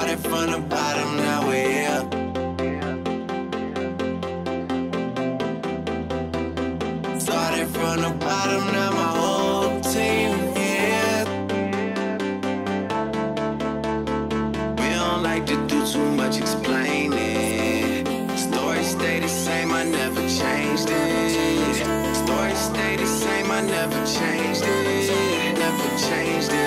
started from the bottom, now we're here. Started from the bottom, now my whole team here. We don't like to do too much explaining. Story stay the same, I never changed it. Story stay the same, I never changed it. Never changed it.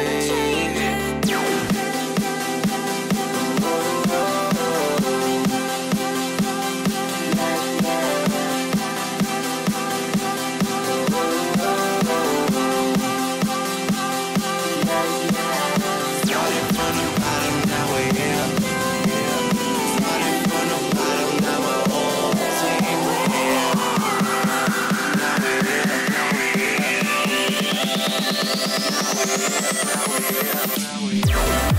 family.